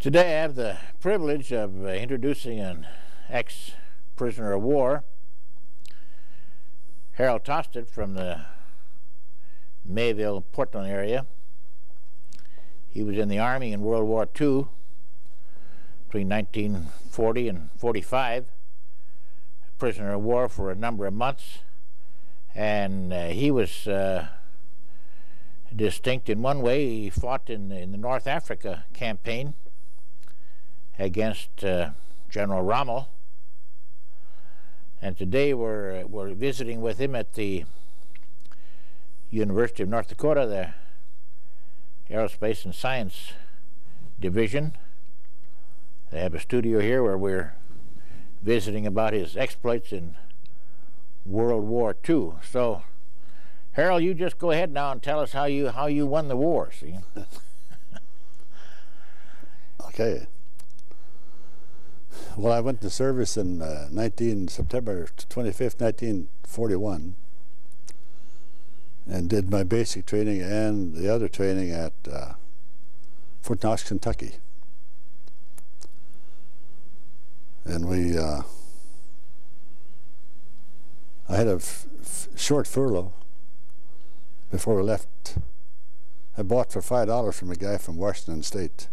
Today I have the privilege of uh, introducing an ex-prisoner of war, Herald Tastad from the Mayville, Portland area. He was in the Army in World War II between 1940 and 45, prisoner of war for a number of months, and uh, he was uh, distinct in one way. He fought in, in the North Africa campaign against uh, General Rommel. And today we're, we're visiting with him at the University of North Dakota, the Aerospace and Science Division. They have a studio here where we're visiting about his exploits in World War II. So, Herald, you just go ahead now and tell us how you how you won the war. See. okay. Well, I went to service in uh, 19 September 25th, 1941, and did my basic training and the other training at uh, Fort Knox, Kentucky. And we, uh, I had a short furlough before we left. I bought for five dollars from a guy from Washington State.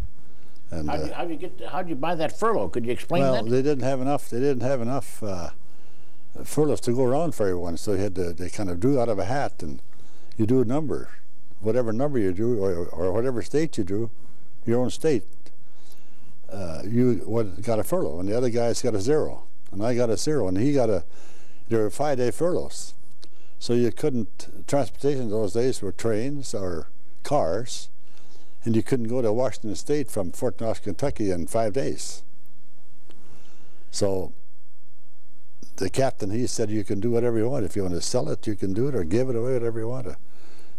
And, how'd, you, uh, you get? How'd you buy that furlough? Could you explain well, that? Well, they didn't have enough. They didn't have enough uh, furloughs to go around for everyone, so they had to. They kind of drew out of a hat, and you do a number, whatever number you do, or, or whatever state you do, your own state. Uh, you what, got a furlough, and the other guy's got a zero, and I got a zero, and he got a. There were five-day furloughs, so you couldn't. Transportation those days were trains or cars and you couldn't go to Washington State from Fort Knox, Kentucky in five days. So the captain, he said, you can do whatever you want. If you want to sell it, you can do it, or give it away, whatever you want to.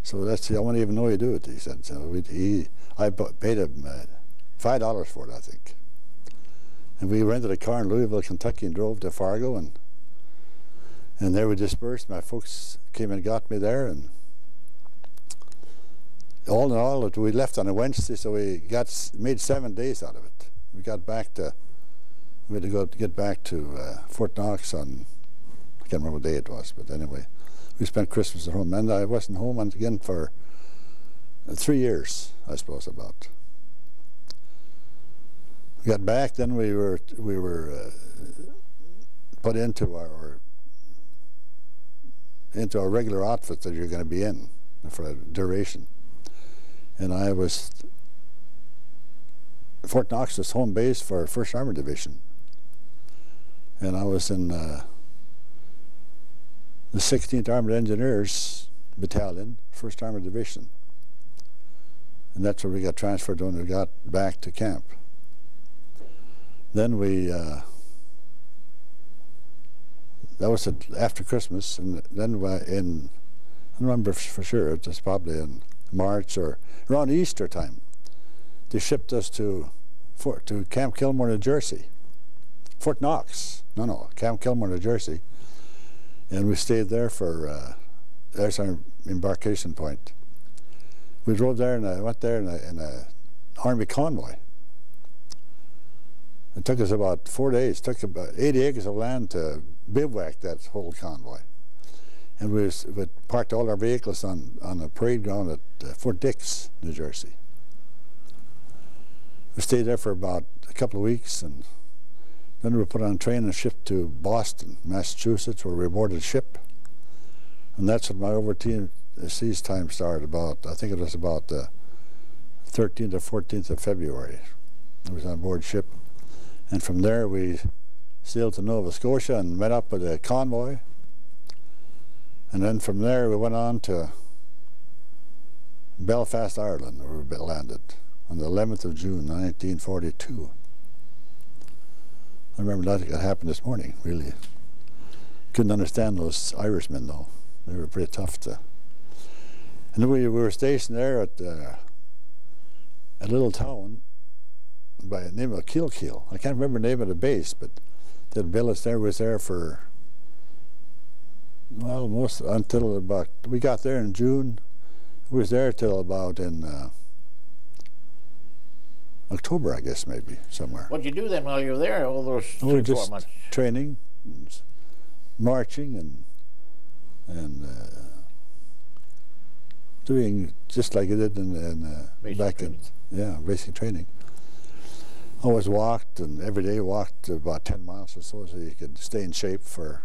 So that's, I won't even know you do it, he said. So we, he, I paid him uh, $5 for it, I think. And we rented a car in Louisville, Kentucky, and drove to Fargo, and and there we dispersed. My folks came and got me there, and all in all, we left on a Wednesday, so we got made seven days out of it. We got back to, we had to go get back to uh, Fort Knox on, I can't remember what day it was, but anyway, we spent Christmas at home. And I wasn't home again for uh, three years, I suppose, about. We got back, then we were, we were uh, put into our, into our regular outfit that you're going to be in for a duration and I was Fort Knox was home base for First Armored Division, and I was in uh, the 16th Armored Engineers Battalion, First Armored Division, and that's where we got transferred when we got back to camp. Then we. Uh, that was after Christmas, and then in I don't remember for sure. It was probably in March or around Easter time. They shipped us to Fort, to Camp Kilmer, New Jersey. Fort Knox. No, no, Camp Kilmer, New Jersey. And we stayed there for, uh, there's our embarkation point. We drove there and I went there in an army convoy. It took us about four days. Took about 80 acres of land to bivouac that whole convoy and we, was, we parked all our vehicles on, on a parade ground at uh, Fort Dix, New Jersey. We stayed there for about a couple of weeks, and then we were put on a train and shipped to Boston, Massachusetts, where we boarded ship. And that's when my overseas time started, about, I think it was about the 13th or 14th of February. I was on board ship. And from there we sailed to Nova Scotia and met up with a convoy and then from there we went on to Belfast, Ireland, where we landed on the 11th of June, 1942. I remember that it happened this morning, really. Couldn't understand those Irishmen, though. They were pretty tough to... And we, we were stationed there at uh, a little town by the name of Kilkeel. I can't remember the name of the base, but the village there was there for well, most until about we got there in June. We was there till about in uh, October, I guess, maybe somewhere. What'd you do then while you were there? All those we were just months. training, and marching, and and uh, doing just like I did in, in uh, back training. in yeah basic training. Always walked and every day walked about ten miles or so, so you could stay in shape for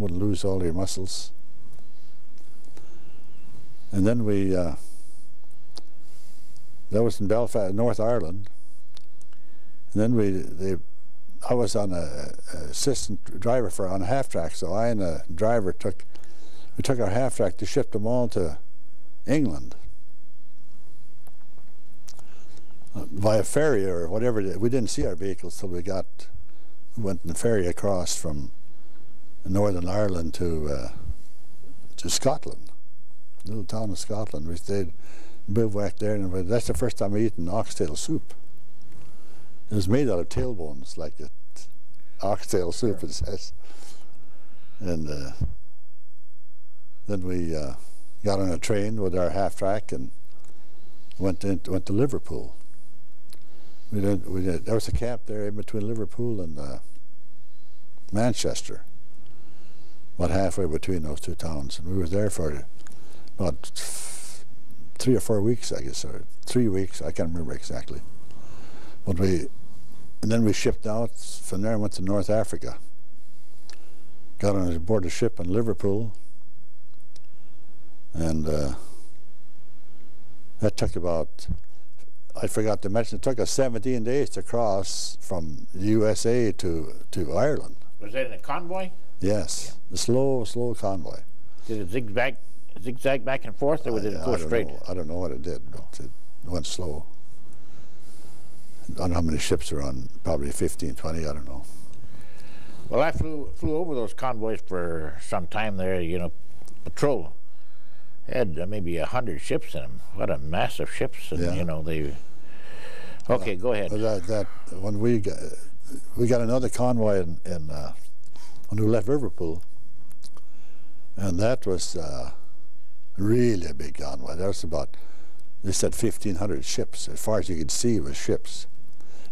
wouldn't lose all your muscles. And then we uh, that was in Belfast, North Ireland. And then we they I was on a, a assistant driver for on a half track, so I and the driver took we took our half track to ship them all to England uh, via ferry or whatever. We didn't see our vehicles till we got we went in the ferry across from Northern Ireland to uh, to Scotland, little town of Scotland. We stayed bivouac there, and that's the first time I eaten oxtail soup. It was made out of tailbones, like it, oxtail soup, it says. And uh, then we uh, got on a train with our half track and went in, went to Liverpool. We did, we did, there was a camp there in between Liverpool and uh, Manchester, about halfway between those two towns, and we were there for about three or four weeks, I guess, or three weeks. I can't remember exactly. But we, and then we shipped out from there and went to North Africa. Got on board a ship in Liverpool, and uh, that took about. I forgot to mention it took us 17 days to cross from USA to to Ireland. Was that in a convoy? Yes, the slow, slow convoy. Did it zigzag, zigzag back and forth, or did I, it I go don't straight? Know, I don't know what it did, but it went slow. I don't know how many ships were on, probably 15, 20, I don't know. Well, I flew flew over those convoys for some time there. You know, patrol had uh, maybe a hundred ships in them. What a massive ships! And Yeah. you know they. Okay, go ahead. That, that when we got, we got another convoy in, in uh, when we left Liverpool, and that was uh, really a big convoy. That was about they said 1,500 ships. As far as you could see was ships,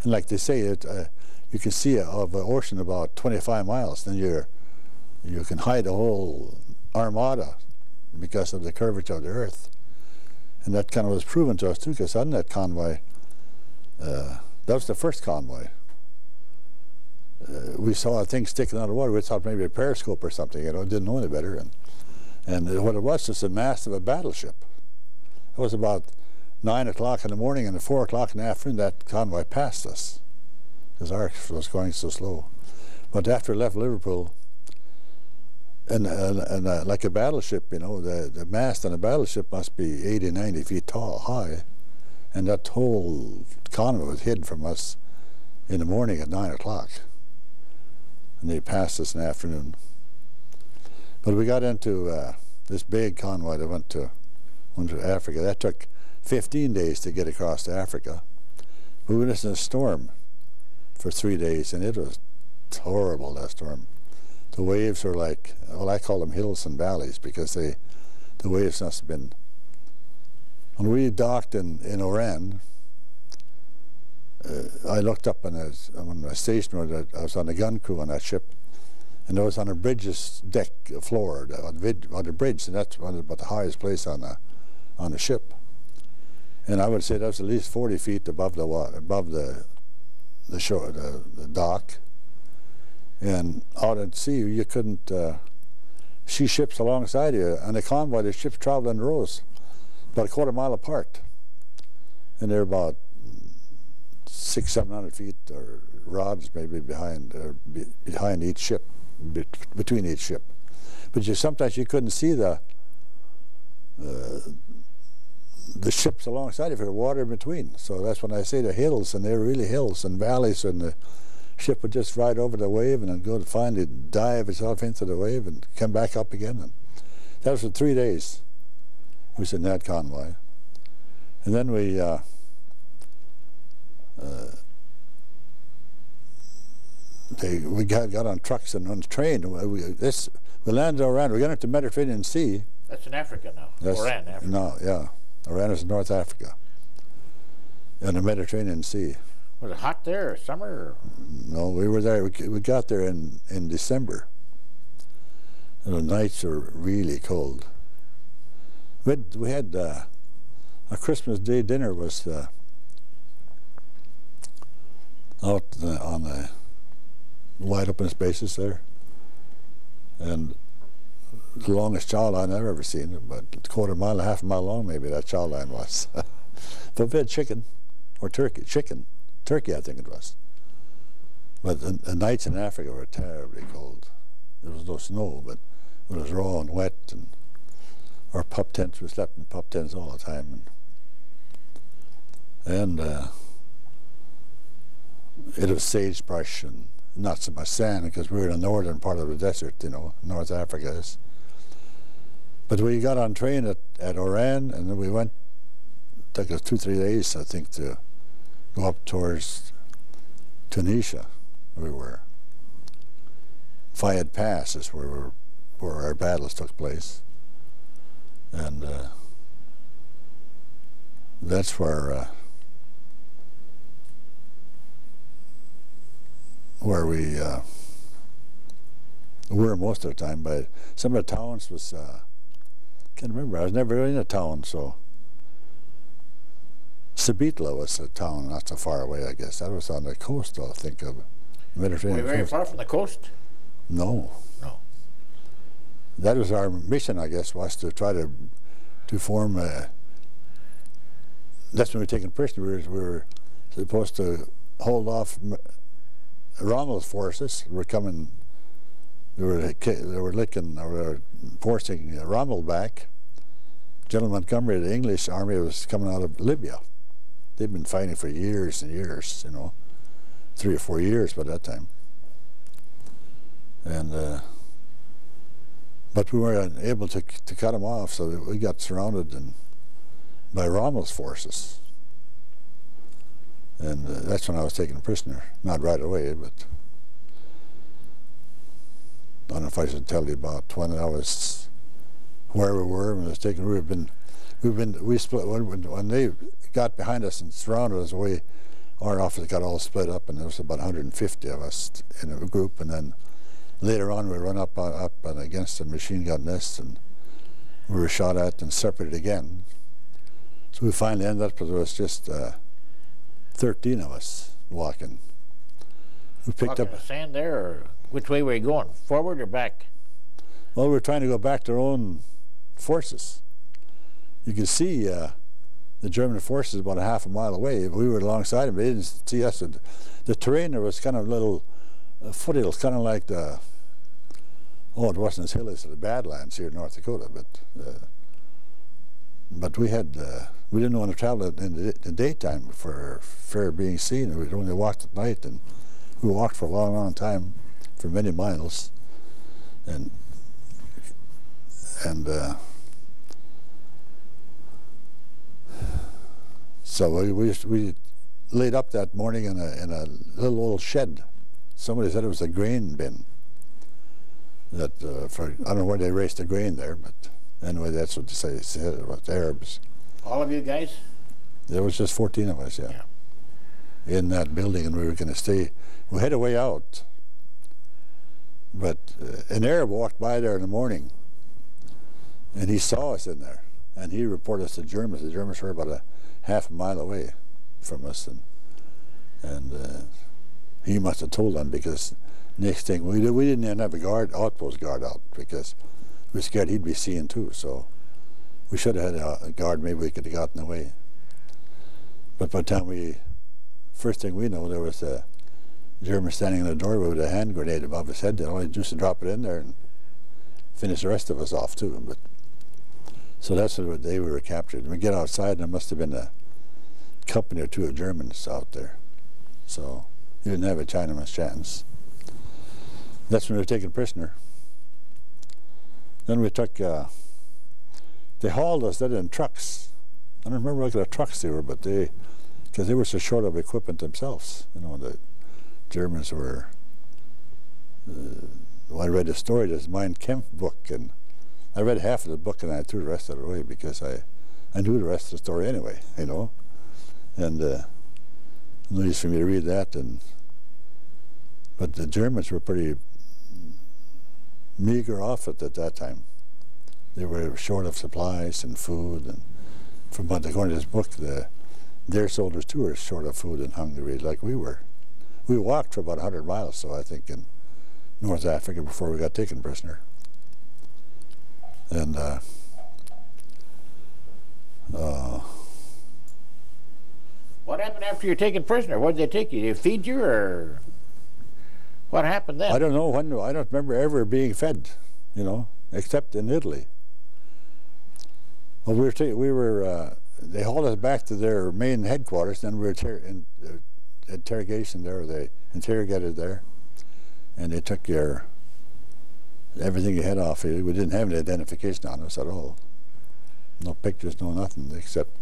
and like they say, it, uh, you can see of the ocean about 25 miles. Then you're you can hide a whole armada because of the curvature of the earth, and that kind of was proven to us too. Because on that convoy. Uh, that was the first convoy. Uh, we saw a thing sticking out of water. We thought maybe a periscope or something. You know, didn't know any better. And and uh, what it was was the mast of a battleship. It was about nine o'clock in the morning and at four o'clock in the afternoon that convoy passed us because ours was going so slow. But after it left Liverpool, and, and, and uh, like a battleship, you know, the, the mast on a battleship must be 80, 90 feet tall, high and that whole convoy was hid from us in the morning at nine o'clock. And they passed us in the afternoon. But we got into uh, this big convoy that went to went to Africa. That took 15 days to get across to Africa. We were in a storm for three days, and it was horrible. That storm. The waves were like, well, I call them hills and valleys because they, the waves must have been when we docked in, in Oran, uh, I looked up on a, on a station where I was on the gun crew on that ship, and I was on a bridge's deck floor, on the, vid- on bridge, and that's one of about the highest place on the, on the ship. And I would say that was at least 40 feet above the water, above the, the shore, the, the dock. And out at sea, you couldn't uh, see ships alongside you. On the convoy, the ships traveled in rows about a quarter mile apart. And they're about six, seven hundred feet or rods maybe behind or be, behind each ship, be, between each ship. But you sometimes you couldn't see the uh, the ships alongside if there was water in between. So that's when I say the hills, and they're really hills and valleys, and the ship would just ride over the wave and then go to finally dive itself into the wave and come back up again. And that was for three days We was in that convoy. And then we uh, uh, they we got, got on trucks and on train. We, we- this we landed around. We got into the Mediterranean Sea. That's in Africa now. That's, Oran, Africa. No, yeah, Oran is North Africa. in the Mediterranean Sea. Was it hot there, summer? No, we were there. We, we got there in, in December. And the nights were really cold. We had, we had uh, a Christmas Day dinner was uh, out uh, on the wide open spaces there. And the longest chow line I've ever seen, but a quarter mile, a half mile long maybe that chow line was. but we had chicken, or turkey, chicken, turkey I think it was. But the, the nights in Africa were terribly cold. There was no snow, but it was raw and wet, and our pup tents, we slept in pup tents all the time. And, and uh, it was sagebrush and not so much sand because we were in the northern part of the desert, you know, North Africa is. But we got on train at, at Oran and then we went, took us two, three days, I think, to go up towards Tunisia, we were. Faid Pass is where, we where our battles took place. And uh, that's where uh, where we uh, were most of the time. But some of the towns was uh, can't remember. I was never really in a town, so Sbeitla was a town not so far away. I guess that was on the coast. I think of Mediterranean. Were you very far from the coast? No. No. That was our mission, I guess, was to try to to form a. That's when we were taken prisoners. We were supposed to hold off Rommel's forces were coming, they were, they were licking, they were forcing Rommel back. General Montgomery, the English army was coming out of Libya. They'd been fighting for years and years, you know, three or four years by that time. And, uh, but we weren't able to, to cut them off, so we got surrounded and, by Rommel's forces. And uh, that's when I was taken prisoner. Not right away, but I don't know if I should tell you about when I was where we were when I was taken. We've been, we've been, we split when, when they got behind us and surrounded us. We, our office got all split up, and there was about 150 of us in a group. And then later on, we run up uh, up and against a machine gun nest, and we were shot at and separated again. So we finally ended up. It was just. Uh, 13 of us walking. We picked walking up the sand there, or which way were you going? Forward or back? Well, we were trying to go back to our own forces. You could see uh, the German forces about a half a mile away. We were alongside them. They didn't see us. The terrain there was kind of little uh, foothills, kind of like the oh, it wasn't as hilly as the Badlands here in North Dakota, but uh, but we had uh, we didn't want to travel in the, the daytime for fear of being seen. We'd only walked at night, and we walked for a long, long time, for many miles, and and uh, so we, we we laid up that morning in a in a little old shed. Somebody said it was a grain bin. That uh, for I don't know where they raised the grain there, but anyway, that's what they say. It was Arabs. All of you guys? There was just 14 of us, yeah. yeah. In that building, and we were going to stay. We had a way out. But uh, an Arab walked by there in the morning, and he saw us in there, and he reported us to the Germans. The Germans were about a half a mile away from us, and and uh, he must have told them because next thing we did, we didn't even have a guard outpost guard out because we were scared he'd be seen too. So we should have had a, guard. Maybe we could have gotten away. But by the time we, first thing we know, there was a German standing in the doorway with a hand grenade above his head. All he just to drop it in there and finish the rest of us off too. But so that's the day we were captured. We get outside, and there must have been a company or two of Germans out there. So you didn't have a Chinaman's chance. That's when we were taken prisoner. Then we took. Uh, they hauled us that in trucks. I don't remember what kind of trucks they were, but they, because they were so short of equipment themselves. You know, the Germans were. Uh, well, I read the story, this Mein Kampf book, and I read half of the book and I threw the rest of it away because I, I knew the rest of the story anyway, you know. and uh, no use for me to read that. And but the Germans were pretty meager off it at that time. They were short of supplies and food, and from what according to this book, the their soldiers too were short of food and hungry like we were. We walked for about 100 miles, so I think in North Africa before we got taken prisoner. And uh, uh, What happened after you're taken prisoner? What did they take you? Did they feed you or what happened then? I don't know when. I don't remember ever being fed, you know, except in Italy. Well, we were we were uh, they hauled us back to their main headquarters. Then we were in uh, interrogation there. They interrogated there, and they took your everything you had off you. We didn't have any identification on us at all. No pictures, no nothing except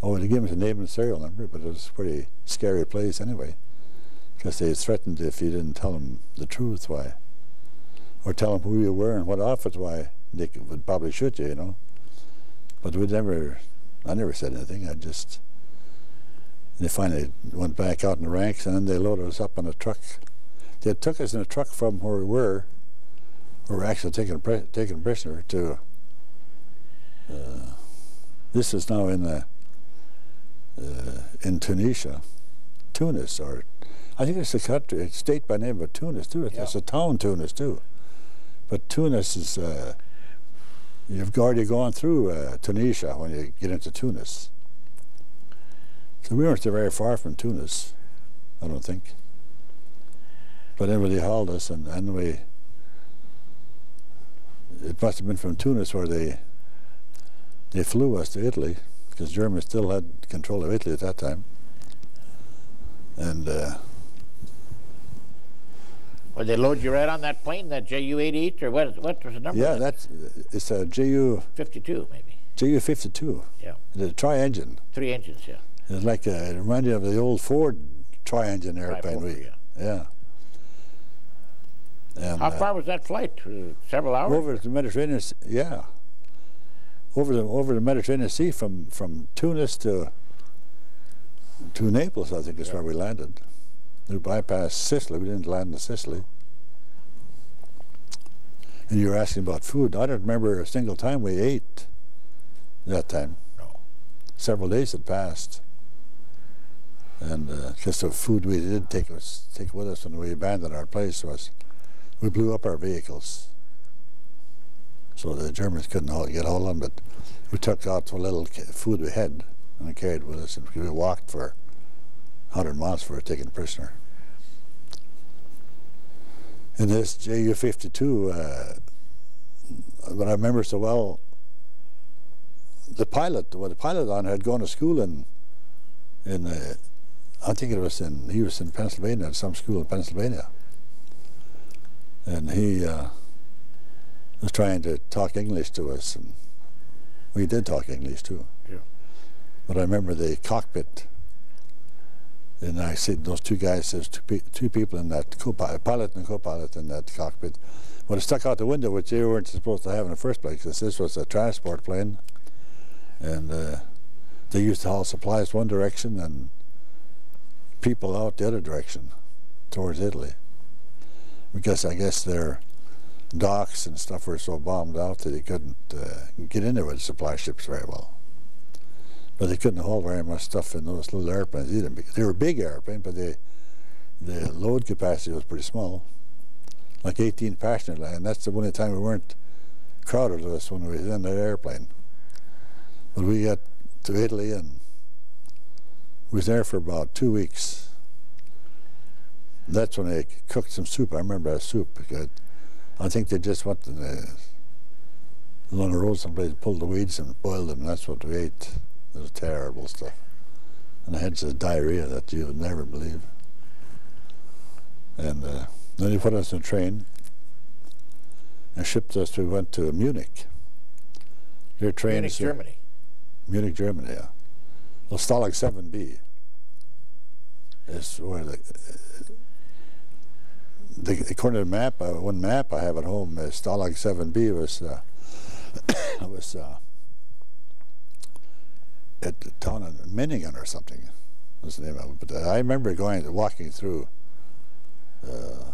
oh, they gave us a name and serial number, but it was a pretty scary place anyway because they threatened if you didn't tell them the truth, why, or tell them who you were and what office, why they would probably shoot you, you know. But we never, I never said anything. I just, they finally went back out in the ranks, and then they loaded us up on a truck. They took us in a truck from where we were, we were actually taken taken prisoner to. Uh, this is now in the uh, in Tunisia, Tunis, or I think it's a country, a state by name of Tunis too. It's, Yeah. it's a town, Tunis too. But Tunis is, uh, you've already gone through uh, Tunisia when you get into Tunis. So we weren't very far from Tunis, I don't think. But anyway, they hauled us, and, and we, it must have been from Tunis where they, they flew us to Italy, because Germany still had control of Italy at that time. And uh, Would they load you right on that plane, that Ju-88, or what? What was the number? yeah, that? that's it's a JU 52 maybe. JU 52. Yeah, The tri-engine. three engines. Yeah. It's like a, it reminded me of the old Ford tri-engine airplane. Yeah. yeah. And, How uh, far was that flight? Uh, several hours. over the Mediterranean? Yeah. Over the over the Mediterranean Sea from from Tunis to to Naples, I think is Yeah. where we landed. We bypassed Sicily. We didn't land in Sicily. And you were asking about food. I don't remember a single time we ate that time. No. Several days had passed. And uh, because the food we did take us take with us when we abandoned our place was we blew up our vehicles. So the Germans couldn't hold, get hold of them, but we took out what little food we had and we carried with us, and we walked for 100 miles for taking a prisoner. In this Ju-52, uh, but I remember so well, the pilot, well, the pilot on had gone to school in, in, uh, I think it was in, he was in Pennsylvania, at some school in Pennsylvania, and he uh, was trying to talk English to us, and we did talk English too. Yeah. But I remember the cockpit, and I said those two guys, there's two, pe- two people in that co-pilot, pilot and co-pilot in that cockpit. Well, it stuck out the window, which they weren't supposed to have in the first place, because this was a transport plane, and uh, they used to haul supplies one direction and people out the other direction, towards Italy, because I guess their docks and stuff were so bombed out that they couldn't uh, get in there with supply ships very well. But they couldn't haul very much stuff in those little airplanes either. They were big airplanes, but they, the load capacity was pretty small, like 18 passenger, and that's the only time we weren't crowded with us when we was in that airplane. But we got to Italy and was there for about two weeks. That's when they cooked some soup. I remember that soup. because I think they just went to uh, the, along the road someplace, pulled the weeds and boiled them. That's what we ate. It was terrible stuff. And I had this diarrhea that you would never believe. And uh, then he put us in a train and shipped us. We went to Munich. Their trains. Munich, Germany. Munich, Germany, yeah. Well, Stalag 7B is where the, the according to the map, uh, one map I have at home, uh, Stalag 7B was uh, was uh, at the town of Memmingen or something was the name of it. But I remember going walking through uh,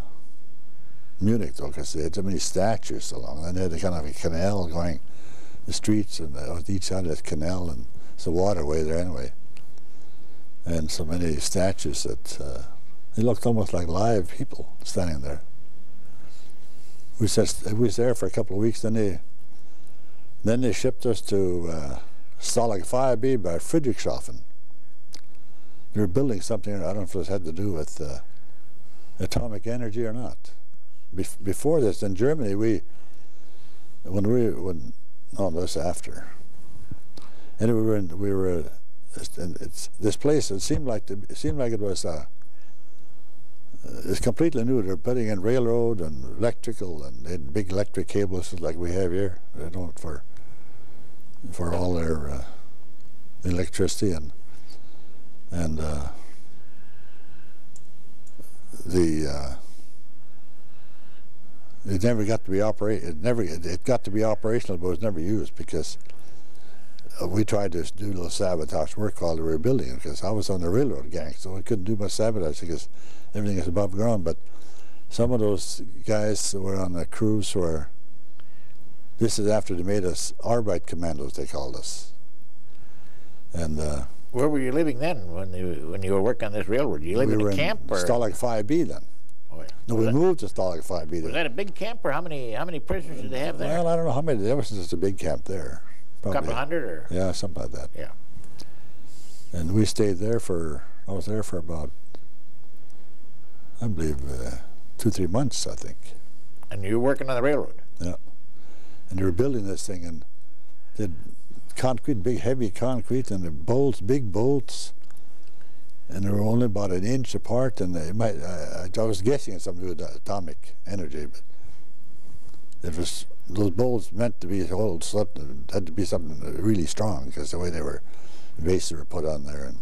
Munich though, because they had so many statues along, and they had a kind of a canal going the streets and uh, on each side of that canal, and it's a waterway there anyway, and so many statues that uh, they looked almost like live people standing there. We we was there for a couple of weeks. Then they then they shipped us to uh, Stalag 5B by Friedrichshafen. They were building something. I don't know if this had to do with uh, atomic energy or not. Bef before this, in Germany, we when we when no, this after. And we were in, we were this place. It seemed like it seemed like it was. Uh, it's completely new. They're putting in railroad and electrical and big electric cables like we have here. They don't for for all their uh, electricity and and uh, the uh, it never got to be operate. It never it got to be operational, but was never used because uh, we tried to do a little sabotage work while they were building because I was on the railroad gang, so I couldn't do much sabotage because everything is above ground. But some of those guys that were on the crews were. This is after they made us Arbeit commandos. They called us. And uh, where were you living then when you when you were working on this railroad? You lived we in were a camp in or Stalag 5B then. Oh, yeah. No, was we that, moved to Stalag 5B then. Was that a big camp or how many how many prisoners did they have there? Well, I don't know how many. There was just a big camp there. a couple hundred or Yeah, something like that. yeah. And we stayed there for, I was there for about, I believe, uh, two, three months, I think. And you were working on the railroad. And they were building this thing and did concrete, big heavy concrete, and the bolts, big bolts. And they were only about an inch apart, and they might, I, I was guessing it's something to do with atomic energy, but it was, those bolts meant to be old, it had to be something really strong, because the way they were, bases were put on there, and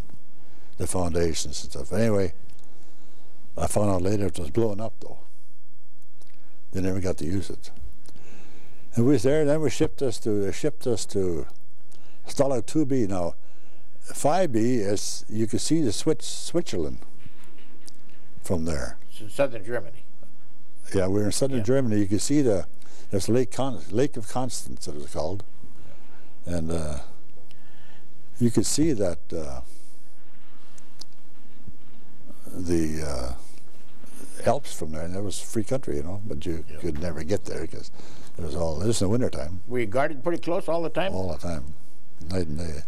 the foundations and stuff. Anyway, I found out later it was blowing up, though. They never got to use it. And we was there, and then we shipped us to, they shipped us to Stalag 2B. Now, 5B is, you can see the Swiss, Switzerland from there. It's in southern Germany. Yeah, we're in southern Yeah. Germany. You can see the, there's Lake, Con Lake of Constance, it was called. And uh, you could see that uh, the uh, Alps from there, and that was free country, you know, but you Yeah. could never get there because it was all, this was in the wintertime. Were you guarded pretty close all the time? all the time, night and day.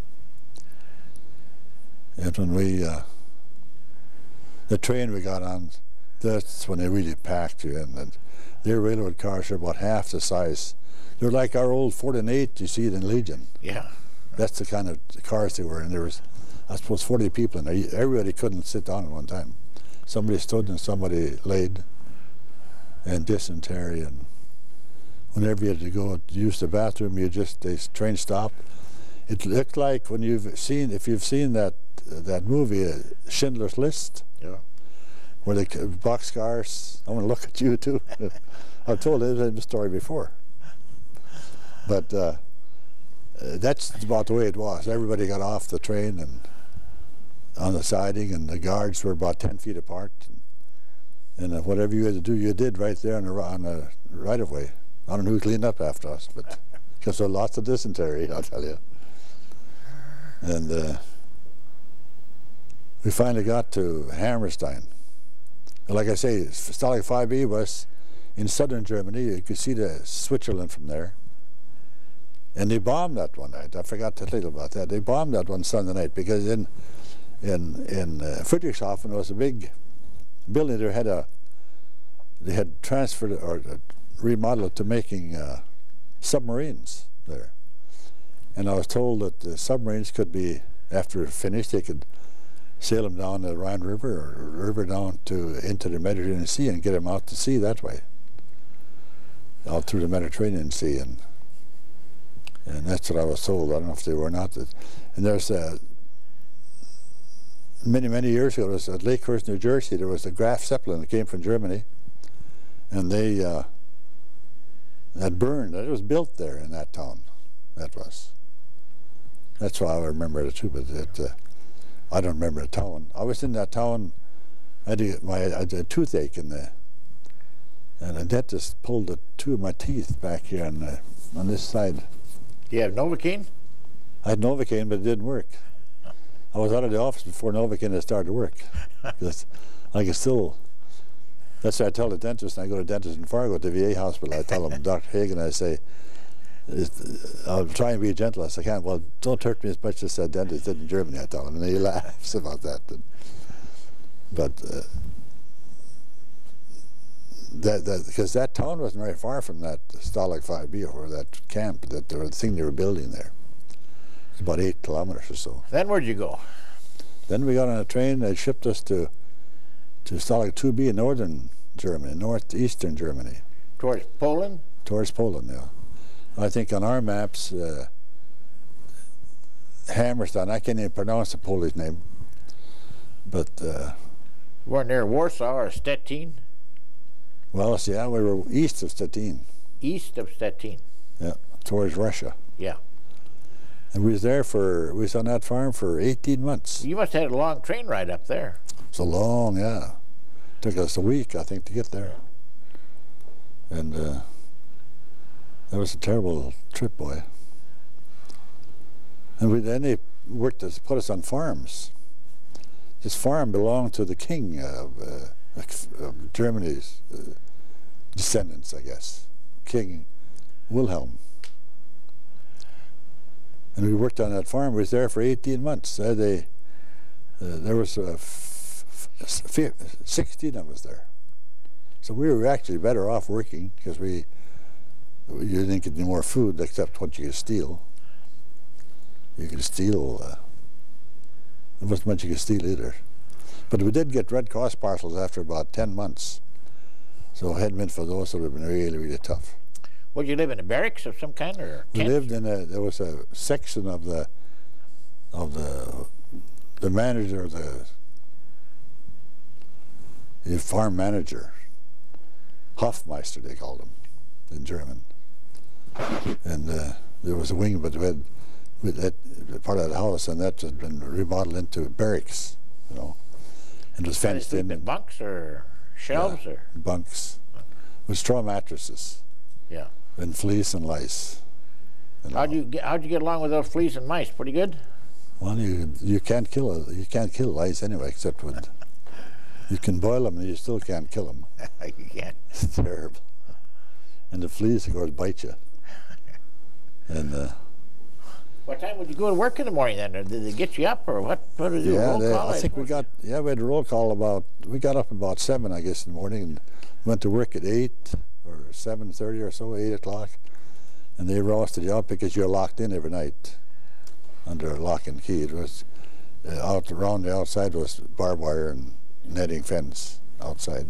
And when we, uh, the train we got on, that's when they really packed you in. And their railroad cars are about half the size. They're like our old 48, you see it in Legion. Yeah. That's the kind of cars they were. And there was, I suppose, 40 people in there. Everybody couldn't sit down at one time. Somebody stood and somebody laid. And dysentery. And whenever you had to go use the bathroom, you just, the train stopped. It looked like when you've seen, if you've seen that that movie, uh, Schindler's List, Yeah. where the boxcars, I want to look at you too. I've told this story before. But uh, uh, that's about the way it was. Everybody got off the train and on the siding, and the guards were about 10 feet apart. And, uh, whatever you had to do, you did right there on the, on the right of way. I don't know who cleaned up after us, but because there lots of dysentery, I'll tell you. And uh, we finally got to Hammerstein. Like I say, Stalag 5B was in southern Germany. You could see the Switzerland from there. And they bombed that one night. I forgot to tell you about that. They bombed that one Sunday night because in in in uh, Friedrichshafen was a big building. They had a they had transferred or uh, remodeled it to making uh, submarines there. And I was told that the submarines could be, after finished, they could sail them down the Rhine River or river down to into the Mediterranean Sea and get them out to sea that way, out through the Mediterranean Sea, and and that's what I was told. I don't know if they were not. And there's a many many years ago, there was at Lakehurst, New Jersey. There was a Graf Zeppelin that came from Germany, and they uh, had burned. It was built there in that town. That was. That's why I remember it too. But it, uh, I don't remember the town. I was in that town. I had, get my, I had a toothache in the, and the dentist pulled the two of my teeth back here on the, on this side. Do you have Novocaine? I had Novocaine, but it didn't work. I was out of the office before Novocaine had started to work. I could still. That's why I tell the dentist. I go to the dentist in Fargo at the VA hospital. I tell him, Dr. Hagen, I say, I'll try and be gentle as I can. Well, don't hurt me as much as that dentist did in Germany. I tell him, and he laughs about that. But uh, that that because that town wasn't very far from that Stalag 5B or that camp that the thing they were building there. It's about eight kilometers or so. Then where'd you go? Then we got on a train that shipped us to to Stalag 2B in northern Germany, northeastern Germany, Towards Poland? towards Poland. Yeah, I think on our maps, uh, Hammerstein. I can't even pronounce the Polish name, but uh, You weren't near Warsaw or Stettin? well, yeah, we were east of Stettin, East of Stettin. Yeah, towards Russia. Yeah. And we was there for we was on that farm for 18 months. You must have had a long train ride up there. So long, yeah. Took us a week, I think, to get there. And uh, that was a terrible trip, boy. And we, then they worked us, put us on farms. This farm belonged to the king of, uh, of Germany's uh, descendants, I guess, King Wilhelm. And we worked on that farm. We was there for 18 months. They, uh, there was fi- 16 of us there. So we were actually better off working because we you didn't get any more food except what you could steal. You could steal. Uh, there wasn't much you could steal either. But we did get Red Cross parcels after about 10 months. So hadn't been for those, it would have been really, really tough. Well, you live in a barracks of some kind or We lived in a there was a section of the of the the manager of the the farm manager Hofmeister they called him in German and uh, there was a wing but we had we had part of the house and that had been remodeled into barracks you know and it was fenced in bunks or shelves or bunks with straw mattresses Yeah. and fleas and lice and how'd all. you get, how'd you get along with those fleas and mice? Pretty good. Well, you you can't kill a, you can't kill lice anyway, except with you can boil them and you still can't kill them. you can't. It's terrible. And the fleas, of course, bite you. And uh, What time would you go to work in the morning then? Or did they get you up or what? What did yeah, Roll they, call, I think we got yeah we had a roll call about we got up about seven I guess in the morning and went to work at eight or seven thirty or so, eight o'clock, and they rousted you up because you're locked in every night under lock and key. It was uh, out around the outside was barbed wire and netting fence outside,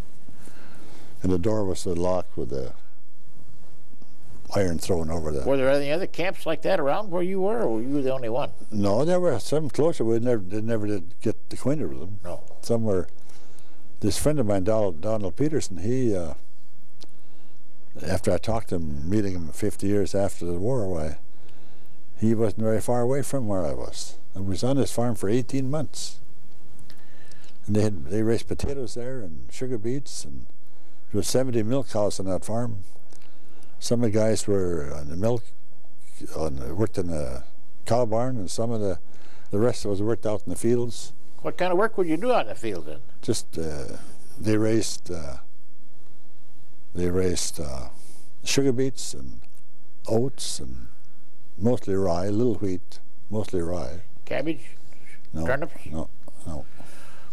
and the door was locked with a iron thrown over the. Were there any other camps like that around where you were, or were you the only one? No, there were some closer. We never, never did get acquainted with them. No. Some were. This friend of mine, Donald, Donald Peterson, he, uh, after I talked to him, meeting him 50 years after the war, why, he wasn't very far away from where I was. I was on his farm for 18 months. And they had they raised potatoes there and sugar beets, and there was 70 milk cows on that farm. Some of the guys were on the milk, on, worked in the cow barn, and some of the the rest was worked out in the fields. What kind of work would you do out in the field then? Just uh, they raised uh, they raised uh, sugar beets and oats and mostly rye, a little wheat, mostly rye. Cabbage? No, Turnips? no, no,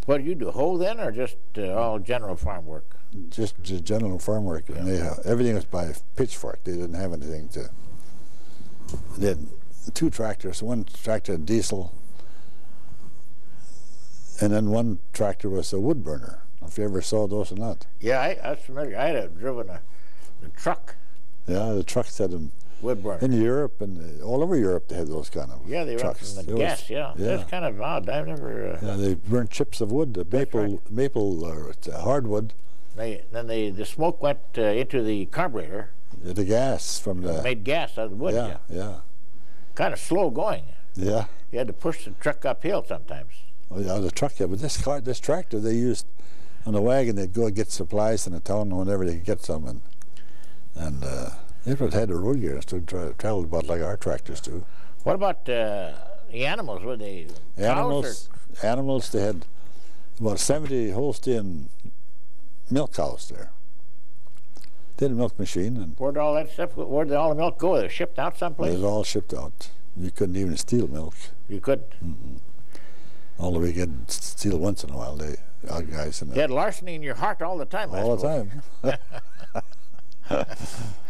What do you do? Hoe then, or just uh, all general farm work? just, just general farm work. And they, uh, everything was by pitchfork. They didn't have anything to. They had two tractors. One tractor diesel, and then one tractor was a wood burner. If you ever saw those or not. Yeah, I, I was familiar. I had a, driven a, a truck, Yeah, the trucks had them wood burner. in Europe and uh, all over Europe. They had those kind of yeah, they run trucks. from the It was- gas. Yeah. yeah. that's kind of odd. I've never. Uh, Yeah, they burnt chips of wood, the maple, right. maple or uh, hardwood, They then they the smoke went uh, into the carburetor, uh, the gas from the. made gas out of the wood. yeah, yeah. Kind of slow going. Yeah. You had to push the truck uphill sometimes. Oh, yeah, the truck, yeah. But this car, this tractor, they used on the wagon. They'd go and get supplies in the town whenever they could get some, and and uh, it would had a road gear. So tra- traveled about like our tractors do. What about uh, the animals? Were they cows Animals, animals. They had about seventy Holstein milk cows there. They had a milk machine, and where'd all that stuff? Where'd all the milk go? They were shipped out someplace. it was all shipped out. You couldn't even steal milk. You could. Although we could steal once in a while, they our guys the You had larceny in your heart all the time. I all the time.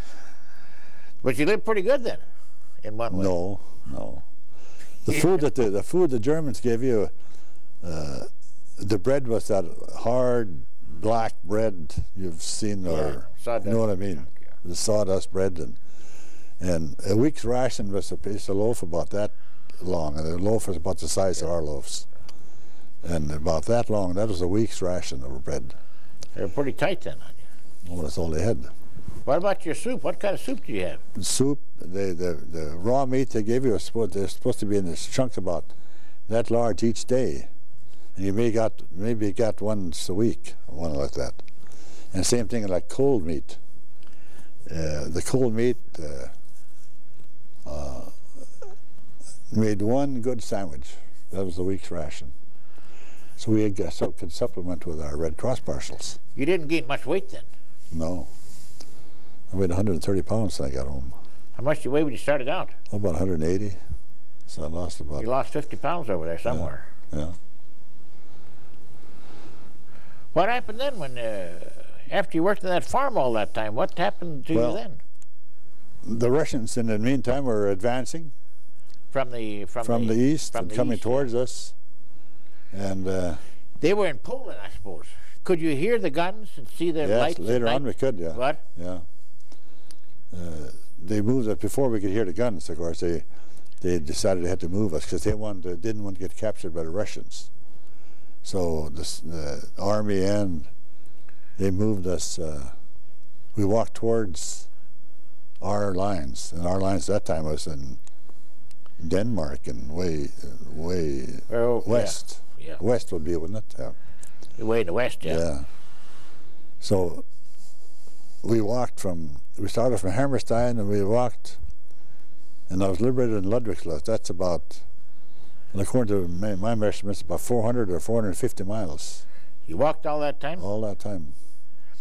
But you lived pretty good then, in one way. No, no. The food that the, the food the Germans gave you, uh, the bread was that hard black bread you've seen, or you know what I mean, yeah. the sawdust bread, and and a week's ration was a piece of loaf about that long, and the loaf was about the size of our loaves, and about that long. That was a week's ration of bread. They were pretty tight then. on you. Well, that's all they had. What about your soup? What kind of soup do you have? soup, the, the, the raw meat they give you is supposed, they're supposed to be in this chunk about that large each day. And you may got maybe got once a week, one like that. And same thing like cold meat. Uh, the cold meat uh, uh, made one good sandwich. That was the week's ration. So we had, so could supplement with our Red Cross parcels. You didn't gain much weight then. No. I weighed 130 pounds when I got home. How much did you weigh when you started out? About 180. So I lost about, You lost 50 pounds over there somewhere. yeah. What happened then when, uh, after you worked on that farm all that time, what happened to Well- you then? The Russians, in the meantime, were advancing From the from, from the, east from and the coming east, yeah. towards us. And uh, They were in Poland, I suppose. Could you hear the guns and see their yes, lights? at later on we could, yeah. What? Yeah. Uh, they moved us before we could hear the guns. Of course, they they decided they had to move us because they wanted to, didn't want to get captured by the Russians. So this, the army and they moved us. Uh, we walked towards our lines, and our lines at that time was in Denmark and way way Oh, yeah. west. Yeah. West would be, wouldn't it? Yeah. Way in the west, yeah. Yeah. So we walked from, we started from Hammerstein and we walked, and I was liberated in Ludwigslust. That's about, according to my, my measurements, about 400 or 450 miles You walked all that time. all that time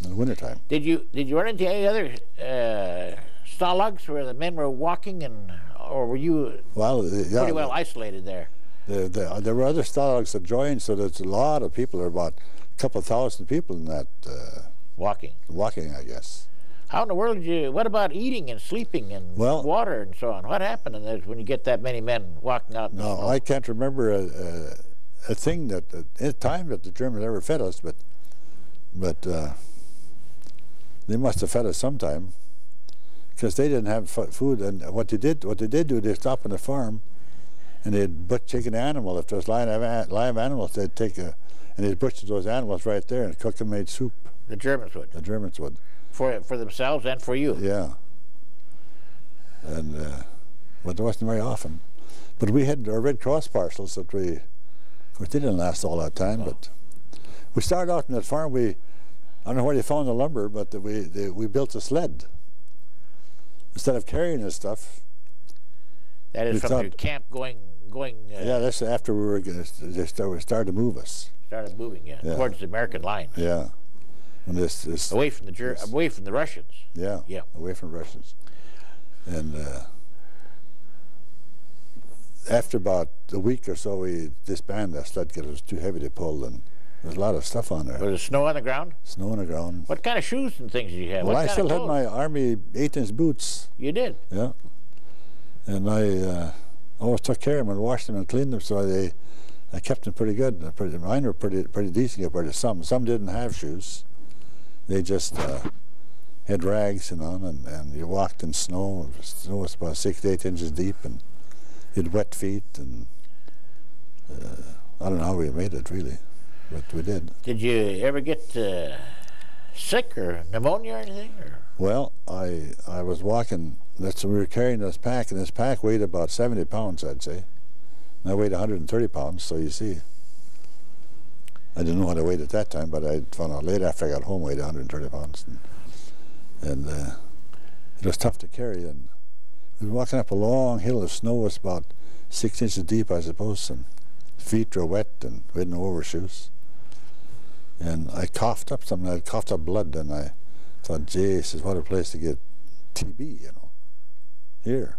in the wintertime. Did you did you run into any other uh, stalags where the men were walking, and or were you Well, uh, yeah, pretty well isolated there? the, the, there were other stalags that joined, so there's a lot of people. There were about a couple of thousand people in that uh, Walking. walking, I guess. How in the world did you? What about eating and sleeping and Well- water and so on? What happened in those when you get that many men walking out? No. I can't remember a, a, a thing that at a time that the Germans ever fed us, but but uh, they must have fed us sometime because they didn't have food. And what they did, what they did do, they stop on the farm and they'd butch chicken animal. If there was live, live animals, they'd take a and they'd butcher those animals right there and cook and made soup. The Germans would The Germans would, for for themselves and for you. yeah. And uh, but it wasn't very often. But we had our Red Cross parcels that we, of course, they didn't last all that time. But we started out in that farm. We, I don't know where they found the lumber, but we they, we built a sled. Instead of carrying this stuff, That is from your camp going going. Uh, yeah, that's after we were they started, started to move us. started moving yeah, Yeah. towards the American line, Yeah, and this away from the Yes. away from the Russians. yeah Yeah. away from Russians, and. Uh, after about a week or so, we disbanded that sled because it was too heavy to pull, and there's a lot of stuff on there. Was there snow on the ground? Snow on the ground. What kind of shoes and things did you have? Well, what I still had my army eight-inch boots. You did. Yeah, and I uh, always took care of them and washed them and cleaned them, so they, I kept them pretty good. Pretty, mine were pretty pretty decent compared to some. Some didn't have shoes; they just uh, had rags and on, and, and you walked in snow. Snow was about six to eight inches deep, and you had wet feet, and uh, I don't know how we made it really, but we did. Did you ever get uh, sick or pneumonia or anything? Or? Well, I I was walking. That's we were carrying this pack, and this pack weighed about seventy pounds, I'd say. And I weighed 130 pounds, so you see. I didn't know what I weighed at that time, but I found out later after I got home I weighed 130 pounds. And, and uh, it was tough to carry. And we were walking up a long hill of snow. Was about six inches deep, I suppose, and feet were wet and we had no overshoes. And I coughed up something. I coughed up blood, and I thought, Jesus, what a place to get TB, you know, here.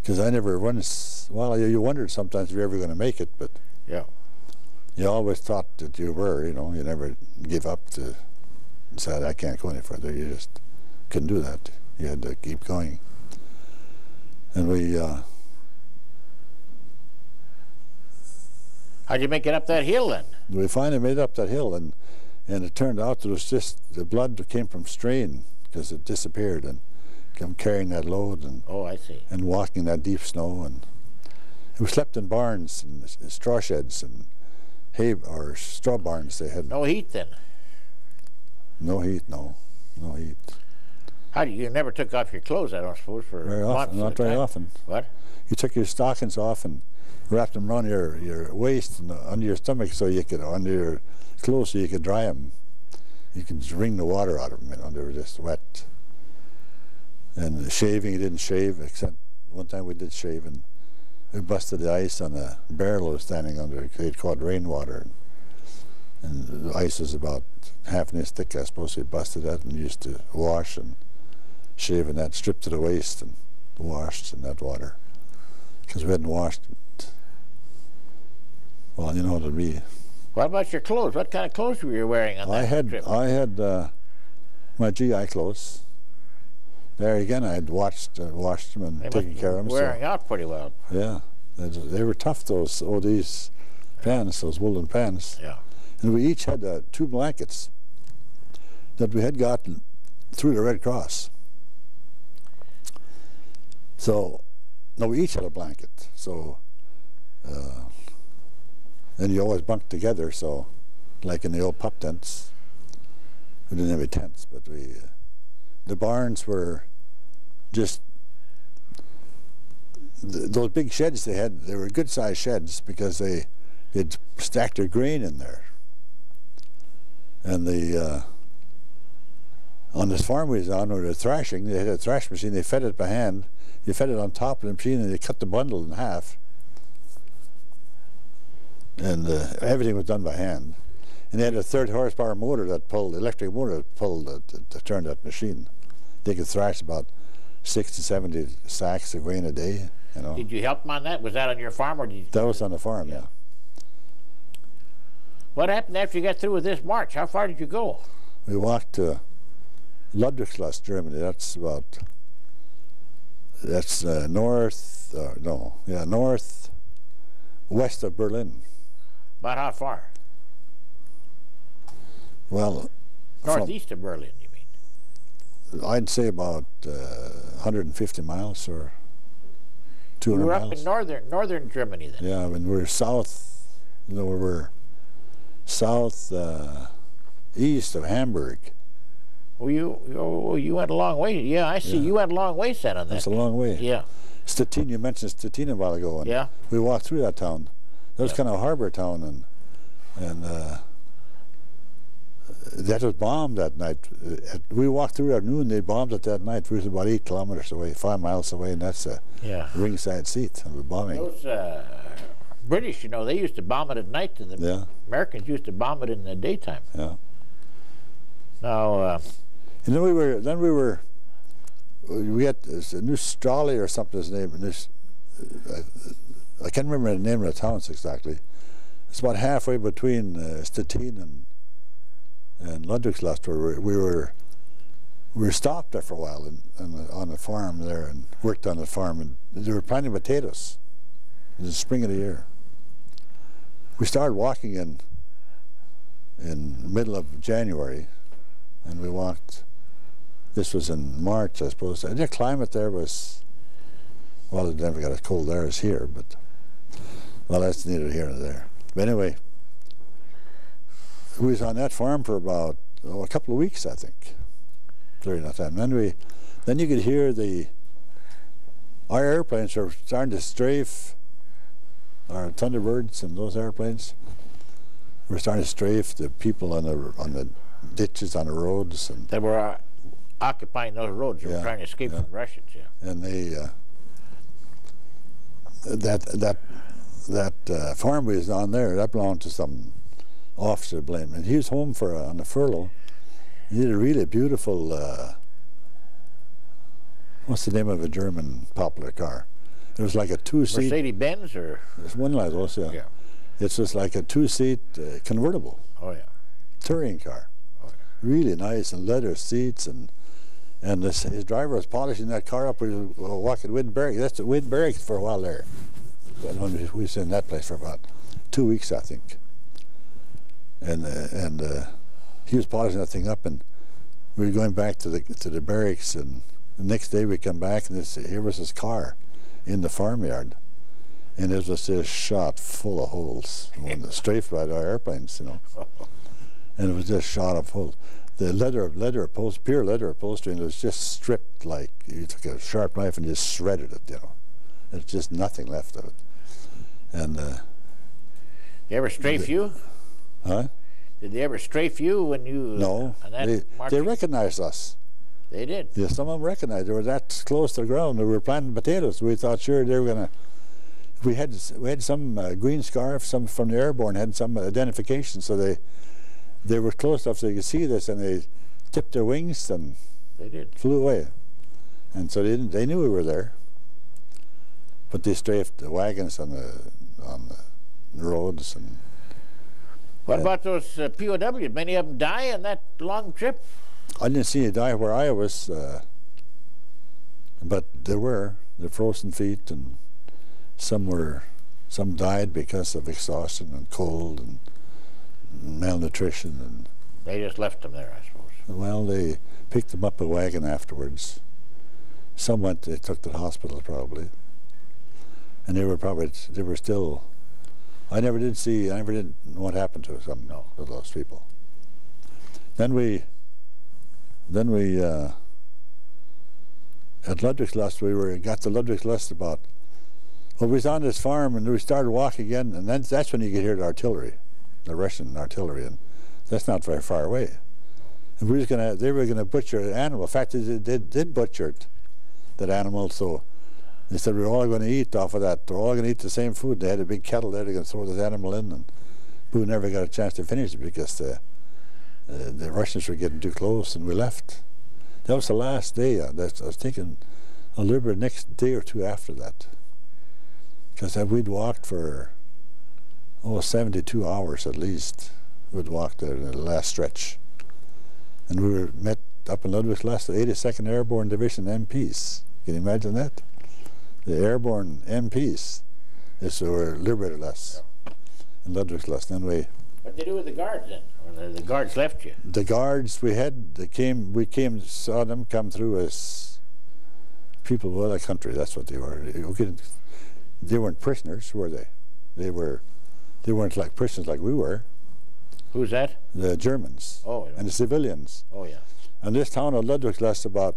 Because I never once, well, you, you wondered sometimes if you're ever going to make it, but Yeah. You always thought that you were, you know, you never give up to decide, I can't go any further. You just couldn't do that. You had to keep going. And we, uh, How'd you make it up that hill then? we finally made up that hill, and and it turned out that it was just the blood that came from strain because it disappeared, and come carrying that load and Oh, I see. and walking that deep snow, and we slept in barns and straw sheds and hay or straw barns. They had No heat then. no heat, no, no heat. How do you, you never took off your clothes? I don't suppose for Very months often, not very time? often. What? You took your stockings off and wrapped them around your, your waist and uh, under your stomach so you could, uh, under your clothes so you could dry them. You could just wring the water out of them, you know, they were just wet. And the shaving, you didn't shave, except one time we did shave and we busted the ice on a barrel was standing under. They'd caught rainwater. And, and the ice was about half an inch thick, I suppose. We busted that and used to wash and shave and that, stripped to the waist and washed in that water because we hadn't washed it. Well, you know what it'd be. What about your clothes? What kind of clothes were you wearing on that I had trip? I had uh, my GI clothes. There again, I had watched, uh, washed them and They taken care of them. wearing out pretty well. Yeah, they, they were tough. Those all these pants, those woolen pants. Yeah. And we each had uh, two blankets that we had gotten through the Red Cross. So, no, we each had a blanket. So, uh, and you always bunked together. So, like in the old pup tents, we didn't have any tents, but we, uh, the barns were just th- those big sheds they had. They were good sized sheds because they they'd stacked their grain in there. And the uh, on this farm we was on, where they were thrashing, they had a thrash machine. They fed it by hand. You fed it on top of the machine, and they cut the bundle in half. And uh, everything was done by hand. And they had a third horsepower motor that pulled, electric motor that pulled, uh, to, to turn that machine. They could thrash about 60, 70 sacks of grain a day. You know, Did you help them on that? Was that on your farm or did you, that was on the farm. Yeah. what happened after you got through with this march? How far did you go? We walked to Ludwigslust, Germany. That's about that's uh, north. Uh, no, yeah, north west of Berlin. About how far? Well, Northeast of Berlin, you mean? I'd say about uh, 150 miles or 200. You 200 were up miles. in northern northern Germany then. yeah, when we're south, you know, we're south uh, east of Hamburg. Well, you you, you went a long way. Yeah, I see. Yeah. You went a long way then on that. That's a long way. Yeah. Stettin, you mentioned Stettin a while ago, and Yeah. we walked through that town. That was Yeah. kind of a harbor town, and and uh, that was bombed that night. Uh, at- we walked through at noon. They bombed it that night. We was about eight kilometers away, five miles away, and that's a Yeah. ringside seat of the bombing. Those uh, British, you know, they used to bomb it at night, and the Yeah, Americans used to bomb it in the daytime. yeah. Now, uh, And then we were then we were we had this new Strawley or something. His name. This, uh, I can't remember the name of the towns exactly. It's about halfway between uh, Stettin and and Ludwigslust, where we, we were we were stopped there for a while in, in the, on the farm there and worked on the farm, and they were planting potatoes in the spring of the year. We started walking in in the middle of January, and we walked. This was in March, I suppose. And the climate there was, well, it never got as cold there as here, but, well, that's neither here nor there. But anyway, we was on that farm for about oh, a couple of weeks, I think, during that time. Then we, then you could hear the our airplanes are starting to strafe our Thunderbirds and those airplanes. We're starting to strafe the people on the on the ditches on the roads and They were uh, occupying those roads. They were Yeah, trying to escape yeah. from the Russians. Yeah. and they uh, that that that uh, farm we was on there that belonged to some officer blame and he was home for uh, on a furlough he had a really beautiful uh, what's the name of a German popular car it was like a two-seat Mercedes Benz or it's one like those yeah, Yeah. it's just like a two-seat uh, convertible oh yeah. touring car. Really nice and leather seats and and this, his driver was polishing that car up. We were walking Barracks. That's the Barracks for a while there. We was in that place for about two weeks, I think. And uh, and uh, he was polishing that thing up, and we were going back to the to the barracks. And the next day we come back, and this, here was his car in the farmyard, and it was just shot full of holes. When the strafed by our airplanes, you know and it was just shot of holes. The leather, of leather upholstery, pure leather upholstery, and it was just stripped like you took a sharp knife and just shredded it. You know, there's just nothing left of it. And uh, They ever strafe you? Huh? Did they ever strafe you when you? No, they, they recognized us. They did. Yeah, some of them recognized. They were that close to the ground. They were planting potatoes. We thought sure they were gonna. We had we had some uh, green scarf. Some from the airborne had some identification, so they they were close enough so they could see this, and they tipped their wings and They did. flew away. And so they didn't, they knew we were there. But they strafed the wagons on the on the roads and What about those uh, POWs? Many of them die on that long trip. I didn't see any die where I was uh, but there were the frozen feet and some were some died because of exhaustion and cold and malnutrition and They just left them there, I suppose. well they picked them up a wagon afterwards. Some went they took to the hospital probably. And they were probably they were still I never did see I never did know what happened to some No. of those people. Then we then we uh, at Ludwigslust we were got to Ludwigslust about well we was on this farm and we started walking again and then that's when you could hear the artillery, the Russian artillery and that's not very far away. And we was gonna they were gonna butcher an animal. In fact they did, did, did butcher it, that animal so they said we are all going to eat off of that. We're all going to eat the same food. They had a big kettle there. Going to throw this animal in, and we never got a chance to finish it because the uh, the Russians were getting too close, and we left. That was the last day. Uh, I was thinking a little bit next day or two after that, because we'd walked for oh 72 hours at least. We'd walked the last stretch, and we were met up in Ludwigslust, the 82nd Airborne Division MPs. Can you imagine that? The airborne MPs is who were liberated us in Ludwigslust. And we, What did they do with the guards then? The, the guards left you? the guards we had, they came, we came, saw them come through as people of other country. That's what they were. We could- They weren't prisoners, were they? They were, they weren't like prisoners like we were. Who's that? The Germans Oh, yeah. and the civilians. Oh yeah. And this town of Ludwigslust, about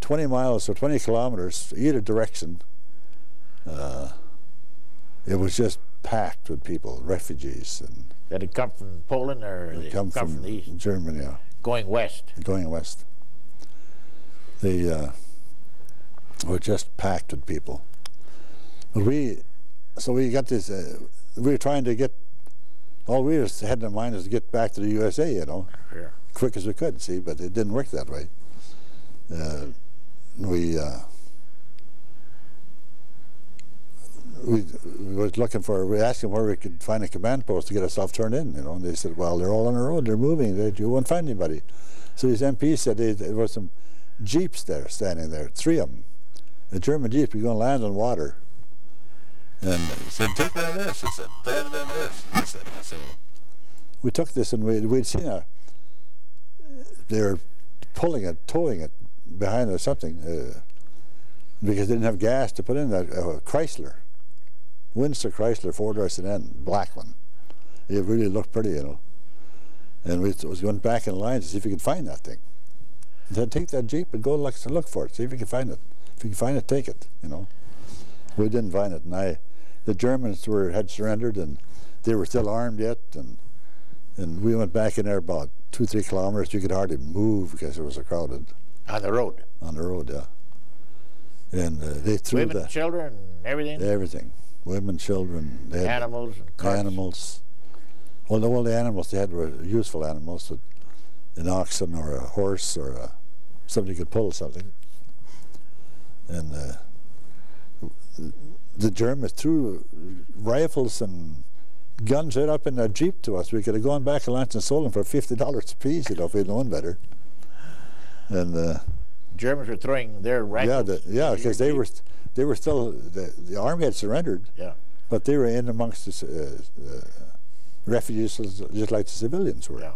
20 miles or 20 kilometers either direction, uh, it was just packed with people, refugees, and Did it come from Poland or they they come from, the east? Germany, yeah, Going west. going west. They uh, were just packed with people. But we, so we got this, uh, we were trying to get, all we had in mind is to get back to the USA, you know. Sure. quick as we could, see, but it didn't work that way. Uh, we, uh, we we was looking for, we asked them where we could find a command post to get ourselves turned in, you know, and they said, well, they're all on the road, they're moving, they, you won't find anybody. So these MPs said they, there were some jeeps there standing there, three of them. A German jeep, you're going to land on water. And they said, take that this. Said, that this. Said, I said, we took this and we, we'd seen a, they were pulling it, towing it behind or something, uh, because they didn't have gas to put in that uh, Chrysler, Windsor Chrysler four-door sedan, black one. It really looked pretty, you know. And we was going back in line to see if we could find that thing. Then take that jeep and go look, to look for it, see if you can find it. If you can find it, take it, you know. We didn't find it, and I, the Germans were had surrendered, and they were still armed yet, and and we went back in there about two, three kilometers. You could hardly move because it was so crowded On the road. on the road, yeah. And uh, they threw Women, the children, everything. everything, women, children, they had Animals carts. animals. Well, the, all the animals they had were useful animals, that an oxen or a horse or a, somebody could pull something. And uh, the Germans threw rifles and guns right up in their jeep to us. We could have gone back and launched and sold them for fifty dollars a piece, you know, if we'd known better. And uh, Germans were throwing their rifles. yeah, the, yeah, because they jeep. were they were still the, the army had surrendered. Yeah. But they were in amongst the uh, uh, refugees just like the civilians were. Yeah.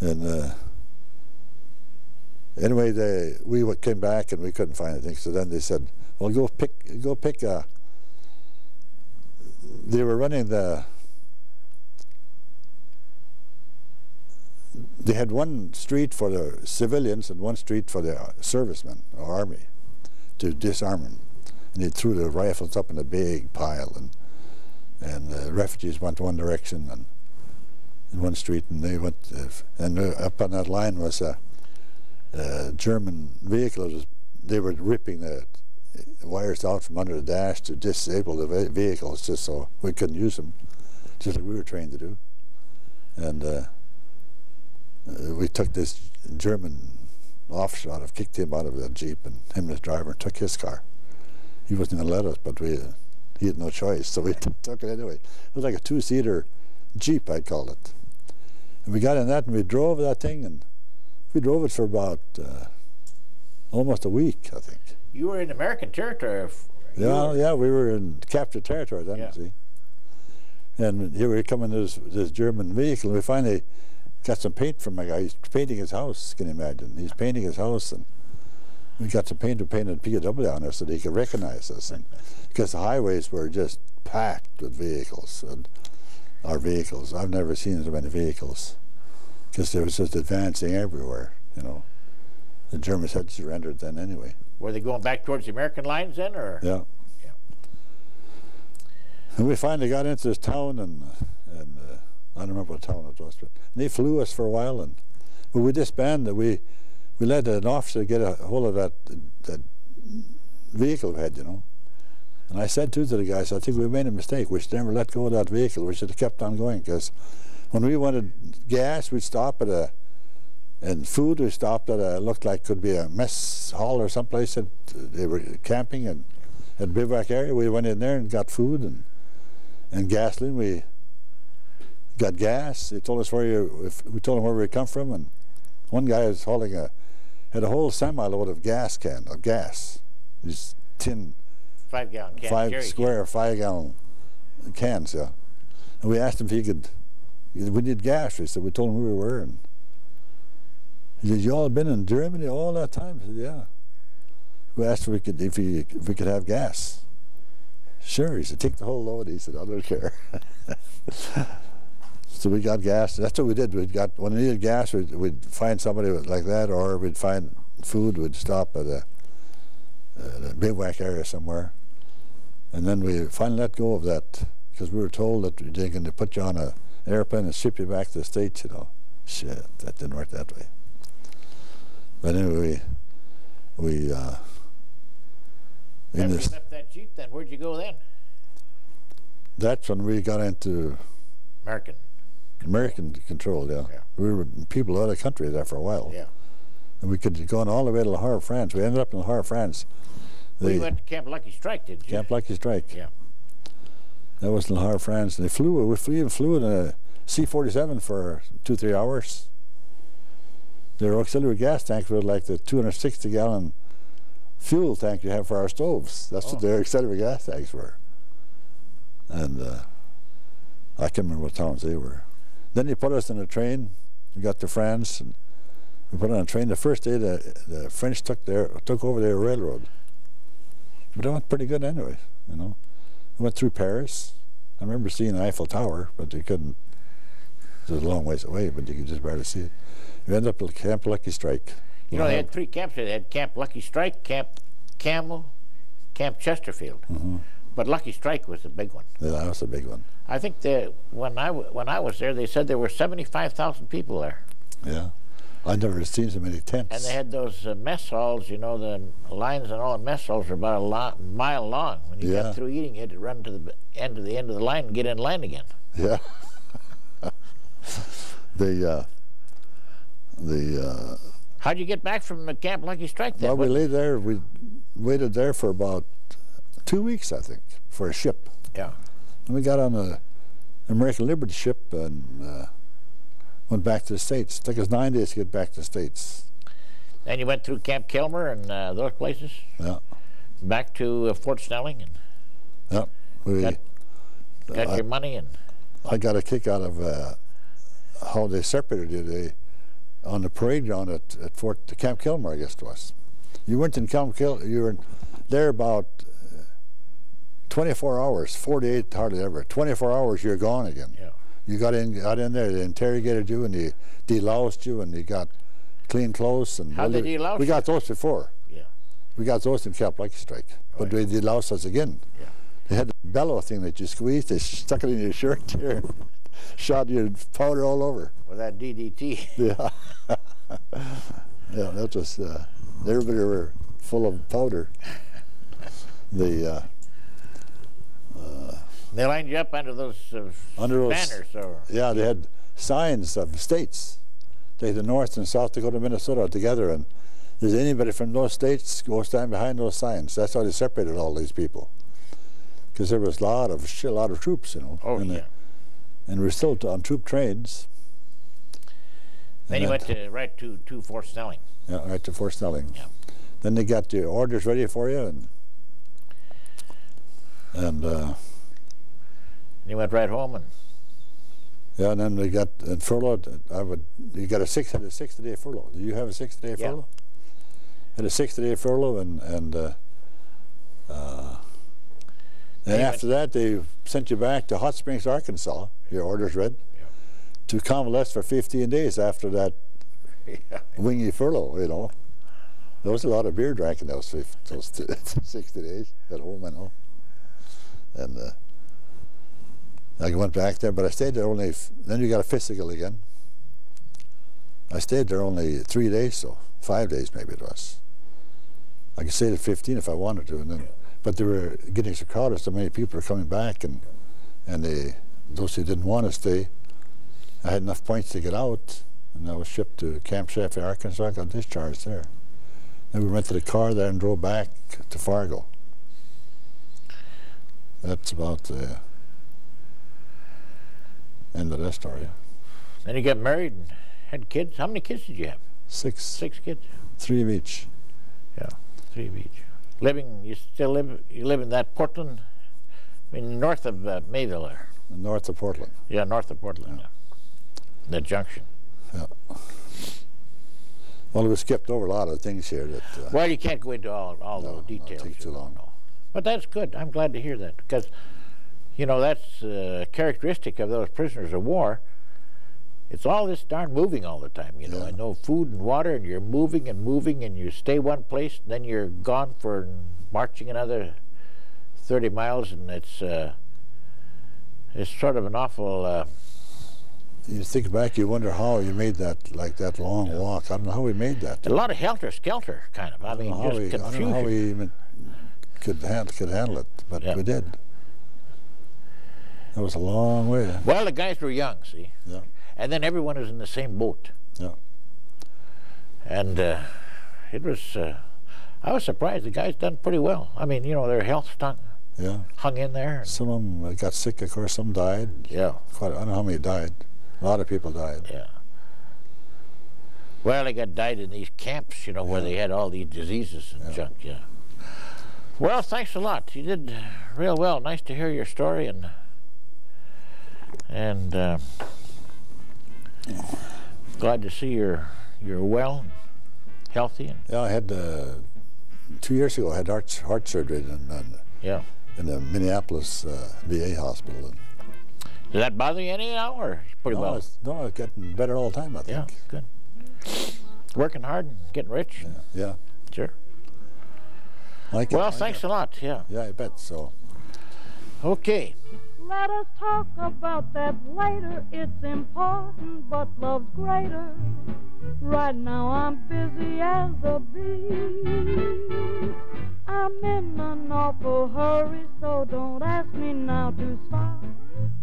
And uh, anyway, they we came back and we couldn't find anything. So then they said, "Well, go pick, go pick a." They were running the. They had one street for the civilians and one street for the uh, servicemen or army, to disarm them, and they threw the rifles up in a big pile, and and the refugees went one direction and in one street, and they went, uh, and uh, up on that line was a, a German vehicle. They were ripping the uh, wires out from under the dash to disable the vehicles, just so we couldn't use them, just like we were trained to do. And uh, uh, we took this German offshot, of kicked him out of the jeep, and him and his driver took his car. He wasn't going to let us, but we. He had no choice, so we took it anyway. It was like a two-seater Jeep, I'd call it. And we got in that and we drove that thing and we drove it for about uh, almost a week, I think. You were in American territory. Yeah, yeah, we were in captured territory then, Yeah. see. And here we come in this, this German vehicle and we finally got some paint from a guy. He's painting his house, can you imagine? He's painting his house and we got some paint, we painted PW on there so they could recognize us. And because the highways were just packed with vehicles and our vehicles. I've never seen so many vehicles because they was just advancing everywhere, you know. The Germans had surrendered then anyway. Were they going back towards the American lines then, or? Yeah. Yeah. And we finally got into this town, and and uh, I don't remember what town it was, but they flew us for a while, and but we disbanded. We we let an officer get a hold of that that vehicle we had, you know. And I said too to the guys, I think we made a mistake. We should never let go of that vehicle. We should have kept on going because when we wanted gas, we'd stop at a and food we stopped at a looked like could be a mess hall or someplace that they were camping and at bivouac area. We went in there and got food and and gasoline. We got gas. They told us where you. If we told them where we come from, and one guy was hauling a had a whole semi load of gas can of gas. These tin Five gallon can. five jerry can. square five gallon cans, yeah. And we asked him if he could. We need gas. We said we told him who we were, and he said, "You all been in Germany all that time?" I said, "Yeah." We asked if we could if, he, if we could have gas. Sure, he said, "Take the whole load." He said, "I don't care." so we got gas. That's what we did. We got when we needed gas, we'd, we'd find somebody like that, or we'd find food. We'd stop at a, at a bivouac area somewhere. And then we finally let go of that because we were told that they're going to put you on a airplane and ship you back to the States, you know. Shit, that didn't work that way. But anyway, we, we uh, in this, left that jeep, then where'd you go then? that's when we got into American. American control, yeah. Yeah. We were people out of the country there for a while. Yeah. And we could go on all the way to La Havre, France. We ended up in La Havre, France. We went to Camp Lucky Strike, did you? Camp Lucky Strike. Yeah. That was in La Havre, France. And they flew, we flew, flew in a C-47 for two, three hours. Their auxiliary gas tanks were like the 260 gallon fuel tank you have for our stoves. That's Oh. what their auxiliary gas tanks were. And uh, I can't remember what towns they were. Then they put us in a train. We got to France, and we put on a train. The first day, the, the French took their took over their railroad. But it went pretty good anyway, you know. We went through Paris. I remember seeing the Eiffel Tower, but you couldn't. It was a long ways away, but you could just barely see it. We ended up at Camp Lucky Strike. You know, they had three camps. They had Camp Lucky Strike, Camp Camel, Camp Chesterfield. Mm-hmm. But Lucky Strike was the big one. Yeah, that was a big one. I think that when I w- when I was there, they said there were 75,000 people there, Yeah. I've never seen so many tents. and they had those uh, mess halls. You know, the lines and all the mess halls are about a lo- mile long. When you Yeah. got through eating, you had to run to the end of the end of the line and get in line again. Yeah. the uh, the uh, How'd you get back from the Camp Lucky Strike then? well, we lay there. We waited there for about two weeks, I think, for a ship. yeah. And we got on a American Liberty ship and uh, went back to the states. It took us nine days to get back to the states. Then you went through Camp Kilmer and uh, those places, Yeah. back to uh, Fort Snelling, and Yeah. We, Got- got I- your money and I got a kick out of uh, how they separated you. They on the parade ground at, at Fort Camp Kilmer, I guess it was. You weren't in Camp Kilmer. You were there about 24 hours, 48 hardly ever. 24 hours, you're gone again. yeah. You got in, got in there. They interrogated you and they deloused you and you got clean clothes and How well, they delouse We got those before. Yeah. We got those in Camp Lucky Strike, but Right. they deloused us again. Yeah. They had the bellow thing that you squeezed. They stuck it in your shirt here, and shot your powder all over. With that DDT. Yeah, yeah. That was uh, everybody were full of powder. The uh, They lined you up under those uh, Under those- banners, or yeah, they had signs of states. They had the North and South Dakota, Minnesota together, and there's anybody from those states go stand behind those signs. That's how they separated all these people. Because there was a lot of a lot of troops, you know. oh and, uh, yeah. and we're still on troop trains. Then you went to right to to Fort Snelling. Yeah, right to Fort Snelling. Yeah. Then they got the orders ready for you, and and uh, You went right home, and yeah, and then they got and furlough. I would you got a six had a sixty day furlough. Do you have a sixty day Yeah. furlough? Had a sixty day furlough, and and uh, uh, then after that they sent you back to Hot Springs, Arkansas. Your orders read Yeah. to convalesce for fifteen days after that yeah. wingy furlough, you know. There was a lot of beer drank in those, those 60 days at home, you know. And uh, I went back there, but I stayed there only, then you got a physical again. I stayed there only three days, so five days maybe it was. I could stay at 15 if I wanted to, and then, but they were getting so crowded, so many people were coming back, and and they, those who didn't want to stay, I had enough points to get out, and I was shipped to Camp Chaffee, Arkansas. I got discharged there. Then we rented a car there and drove back to Fargo. That's about the end of that story. Then you got married and had kids. How many kids did you have? Six, Six kids. three of each. Yeah, three of each. Living, you still live? You live in that Portland, I mean, north of uh, Mayville, there. north of Portland. Yeah, north of Portland. Yeah. That junction. Well, we skipped over a lot of things here that. Uh, Well, you can't go into all all No, those no, it details. takes you too long. But that's good. I'm glad to hear that because, you know, that's a characteristic of those prisoners of war. It's all this darn moving all the time, you know. Yeah. I know food and water, and you're moving and moving, and you stay one place, and then you're gone for marching another 30 miles, and it's uh, it's sort of an awful. Uh, you think back, you wonder how you made that like that long walk. I don't know how we made that. a lot of helter skelter, kind of. I, I mean, just we, I don't confusion. know how we even could handle could handle it, but Yeah. we did. That was a long way. Well, the guys were young, see. Yeah. And then everyone was in the same boat. Yeah. And uh, it was, uh, I was surprised. The guys done pretty well. I mean, you know, their health stunk, Yeah. hung in there. Some of them got sick, of course. Some died. Yeah, Quite. I don't know how many died. A lot of people died. yeah. Well, they got died in these camps, you know, where they had all these diseases and Yeah. junk. Yeah. Well, thanks a lot. You did real well. Nice to hear your story and and uh, glad to see you're you're well, and healthy, and Yeah, I had uh, two years ago. I had heart heart surgery in, in, yeah. in the Minneapolis uh, VA hospital. And Does that bother you any now, or pretty no, well? it's, no, it's getting better all the time. I think. Yeah, good. Working hard and getting rich. Yeah. yeah. Sure. Like Well, like thanks it. a lot. Yeah. Yeah, I bet so. Okay. Let us talk about that later. It's important, but love's greater. Right now I'm busy as a bee. I'm in an awful hurry, so don't ask me now to stop.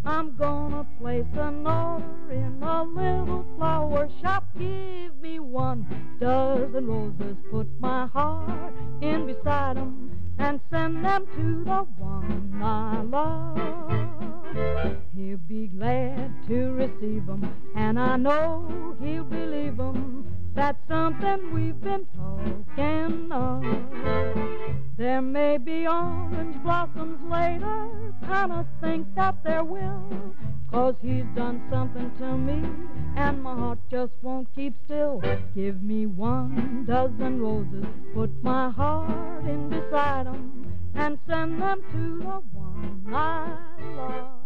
I'm gonna place an order in a little flower shop. Give me one dozen roses, put my heart in beside 'em, and send them to the one I love. He'll be glad to receive 'em, and I know he'll believe 'em. That's something we've been talking of. There may be orange blossoms later, kinda think that there will. Cause he's done something to me, and my heart just won't keep still. Give me one dozen roses, put my heart in beside 'em, and send them to the one I love.